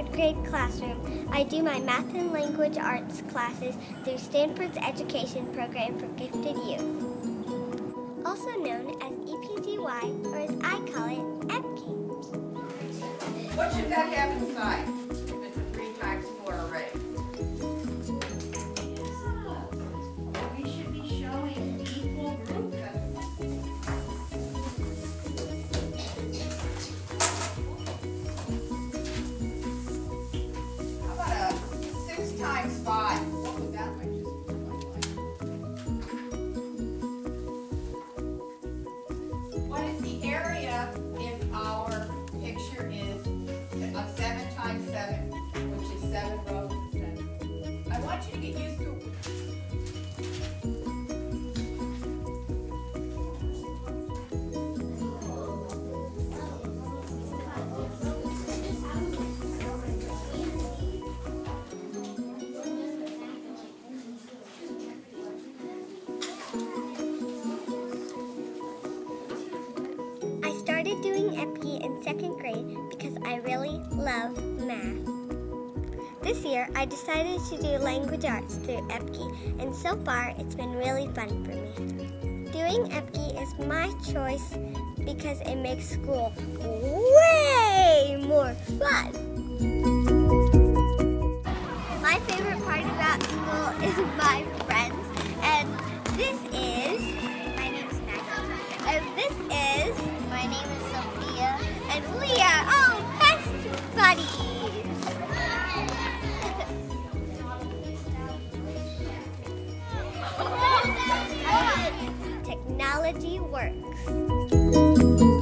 third grade classroom, I do my math and language arts classes through Stanford's education program for gifted youth. Also known as EPGY, or as I call it, EPKI. What should that have inside? Is the area started doing EPI in second grade because I really love math. This year, I decided to do language arts through EPKI, and so far, it's been really fun for me. Doing EPKI is my choice because it makes school way more fun. Technology works.